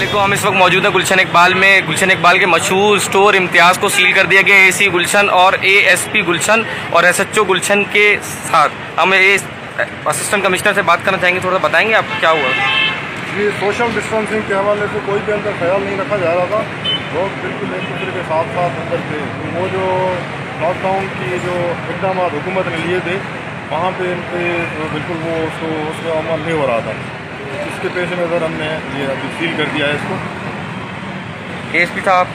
دوستوں ہم اس وقت موجود ہیں گلشن اقبال میں۔ گلشن اقبال کے مشہور سٹور امتیاز کو سیل کر دیا گیا اے سی گلشن اور اے ایس پی گلشن اور ایس ایچ او گلشن کے ساتھ۔ ہم اسسٹنٹ کمشنر سے بات کرنا چاہیں گے، تھوڑا سا بتائیں گے آپ کیا ہوا؟ جی سوشل ڈسٹینسنگ کے حوالے سے کوئی بھی اندر خیال نہیں رکھا جا رہا تھا۔ لوگ بالکل ایک دوسرے کے ساتھ ساتھ اندر تھے۔ وہ جو لاک ڈاؤن کی جو اقدامات حکومت نے لیے تھے، وہاں پہ ان پہ بالکل وہ اس کو اس کا عمل نہیں ہو رہا تھا۔ اس کے پیش نظر ہم نے یہ ابھی سیل کر دیا ہے اس کو۔ ایس پی صاحب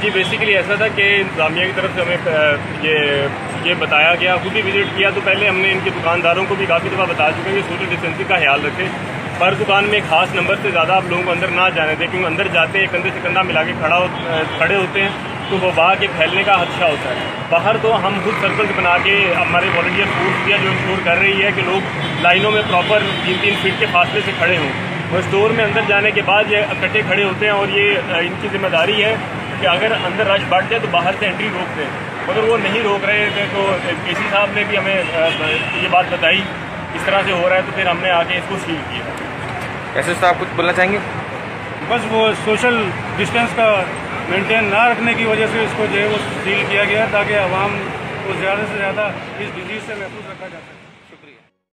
جی بیسیکلی ایسا تھا کہ انتظامیہ کی طرف سے ہمیں یہ یہ بتایا گیا خود بھی وزٹ کیا تو پہلے ہم نے ان کے دکانداروں کو بھی کافی دفعہ بتا چکے ہیں کہ سوشل ڈسٹینسنگ کا خیال رکھیں۔ پر دکان میں ایک خاص نمبر سے زیادہ آپ لوگوں کو اندر نہ جانے دیں کیونکہ اندر جاتے ہیں کندھے سے کندھا ملا کے کھڑا کھڑے ہوتے ہیں۔ تو وبا کے پھیلنے کا خدشہ ہوتا ہے۔ باہر تو ہم خود سرکلز بنا کے ہمارے والنٹیئر فورس دیا جو انشور کر رہی ہے کہ لوگ لائنوں میں پراپر تین تین فٹ کے فاصلے سے کھڑے ہوں۔ اور اسٹور میں اندر جانے کے بعد یہ اکٹھے کھڑے ہوتے ہیں اور یہ ان کی ذمہ داری ہے کہ اگر اندر رش بڑھ جائے تو باہر سے انٹری روک دیں۔ مگر وہ نہیں روک رہے تھے تو کے سی صاحب نے بھی ہمیں یہ بات بتائی۔ اس طرح سے ہو رہا ہے تو پھر ہم نے آ کے اس کو سیل کیا۔ ایس صاحب کچھ بولنا چاہیں گے؟ بس وہ سوشل ڈسٹینس کا مینٹین نہ رکھنے کی وجہ سے اس کو جو ہے وہ سیل کیا گیا تاکہ عوام کو زیادہ سے زیادہ اس ڈیزیز سے محفوظ رکھا جا سکے۔